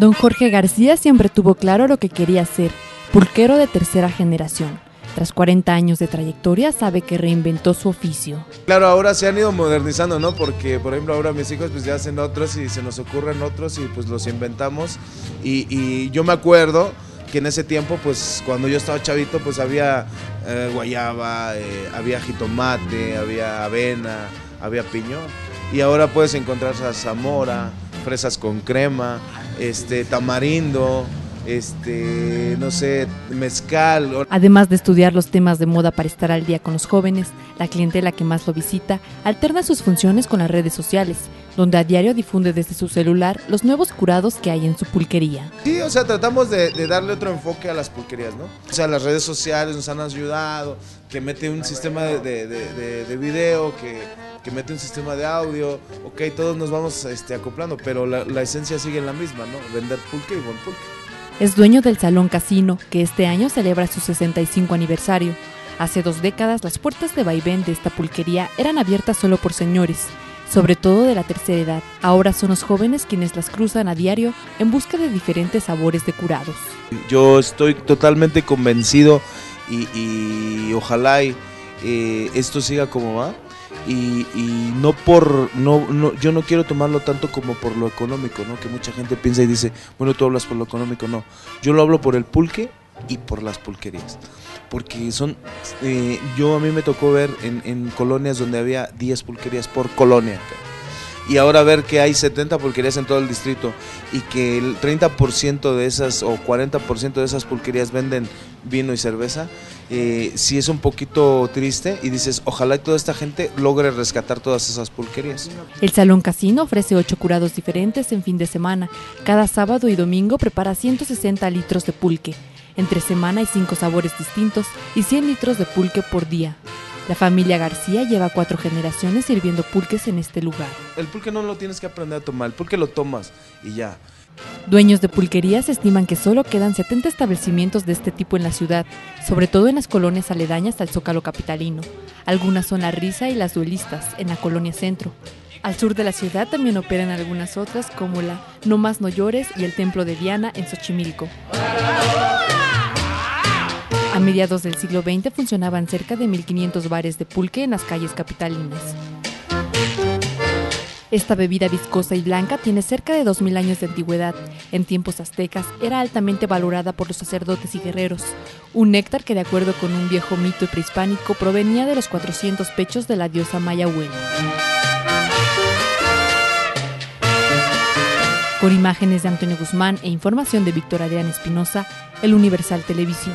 Don Jorge García siempre tuvo claro lo que quería ser, pulquero de tercera generación. Tras 40 años de trayectoria, sabe que reinventó su oficio. Claro, ahora se han ido modernizando, ¿no? Porque, por ejemplo, ahora mis hijos pues ya hacen otros y se nos ocurren otros y pues los inventamos. Y, yo me acuerdo que en ese tiempo, pues cuando yo estaba chavito, pues había eh, guayaba, eh, había jitomate, había avena, había piñón. Y ahora puedes encontrar zamora, fresas con crema, este, tamarindo, este, no sé, mezcal. Además de estudiar los temas de moda para estar al día con los jóvenes, la clientela que más lo visita alterna sus funciones con las redes sociales, donde a diario difunde desde su celular los nuevos curados que hay en su pulquería. Sí, o sea, tratamos de, darle otro enfoque a las pulquerías, ¿no? O sea, las redes sociales nos han ayudado, que mete un sistema de, de video, que que mete un sistema de audio, ok, todos nos vamos este, acoplando, pero la, la esencia sigue la misma, ¿no? Vender pulque y buen pulque. Es dueño del Salón Casino, que este año celebra su 65 aniversario. Hace dos décadas las puertas de vaivén de esta pulquería eran abiertas solo por señores, sobre todo de la tercera edad. Ahora son los jóvenes quienes las cruzan a diario en busca de diferentes sabores de curados. Yo estoy totalmente convencido y, ojalá eh, esto siga como va y, no por no, no, yo no quiero tomarlo tanto como por lo económico no que mucha gente piensa y dice bueno tú hablas por lo económico no yo lo hablo por el pulque y por las pulquerías porque son eh, yo a mí me tocó ver en, en colonias donde había 10 pulquerías por colonia y ahora ver que hay 70 pulquerías en todo el distrito y que el 30% de esas o 40% de esas pulquerías venden vino y cerveza, eh, sí es un poquito triste y dices, ojalá toda esta gente logre rescatar todas esas pulquerías. El Salón Casino ofrece ocho curados diferentes en fin de semana. Cada sábado y domingo prepara 160 litros de pulque. Entre semana hay cinco sabores distintos y 100 litros de pulque por día. La familia García lleva cuatro generaciones sirviendo pulques en este lugar. El pulque no lo tienes que aprender a tomar, el pulque lo tomas y ya. Dueños de pulquerías estiman que solo quedan 70 establecimientos de este tipo en la ciudad, sobre todo en las colonias aledañas al Zócalo Capitalino. Algunas son La Risa y Las Duelistas, en la colonia Centro. Al sur de la ciudad también operan algunas otras como la No Más No Llores y el Templo de Diana en Xochimilco. A mediados del siglo XX funcionaban cerca de 1.500 bares de pulque en las calles capitalinas. Esta bebida viscosa y blanca tiene cerca de 2.000 años de antigüedad. En tiempos aztecas era altamente valorada por los sacerdotes y guerreros. Un néctar que, de acuerdo con un viejo mito prehispánico, provenía de los 400 pechos de la diosa Maya Con imágenes de Antonio Guzmán e información de Víctor Adrián Espinosa, El Universal Televisión.